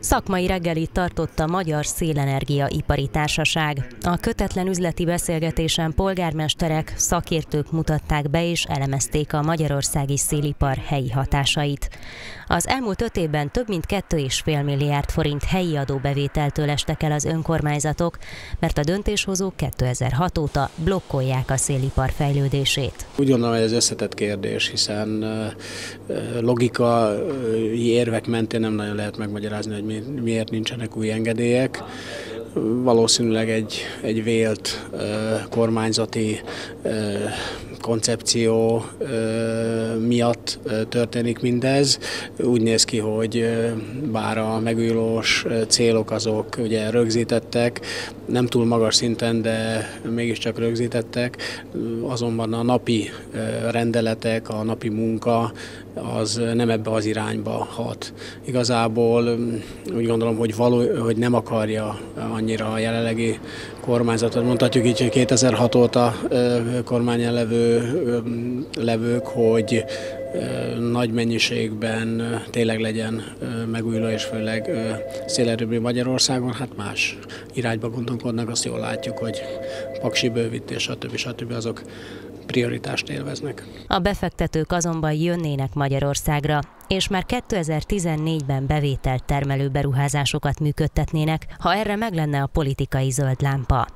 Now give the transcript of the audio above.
Szakmai reggelit tartott a Magyar Szélenergia Ipari Társaság. A kötetlen üzleti beszélgetésen polgármesterek, szakértők mutatták be és elemezték a magyarországi szélipar helyi hatásait. Az elmúlt öt évben több mint 2,5 milliárd forint helyi adóbevételtől estek el az önkormányzatok, mert a döntéshozók 2006 óta blokkolják a szélipar fejlődését. Úgy gondolom, hogy ez összetett kérdés, hiszen logikai érvek mentén nem nagyon lehet megmagyarázni, hogy miért nincsenek új engedélyek. Valószínűleg egy, egy vélt kormányzati koncepció miatt történik mindez. Úgy néz ki, hogy bár a megújulós célok azok ugye rögzítettek, nem túl magas szinten, de mégiscsak rögzítettek, azonban a napi rendeletek, a napi munka az nem ebbe az irányba hat. Igazából úgy gondolom, hogy, való, hogy nem akarja annyira a jelenlegi kormányzatot, mondhatjuk így, hogy 2006 óta kormányon levő levők, hogy nagy mennyiségben tényleg legyen megújuló és főleg szélerőmű Magyarországon, hát más irányba gondolkodnak, azt jól látjuk, hogy paksi bővítés, stb. stb. azok prioritást élveznek. A befektetők azonban jönnének Magyarországra, és már 2014-ben bevételt termelő beruházásokat működtetnének, ha erre meg lenne a politikai zöld lámpa.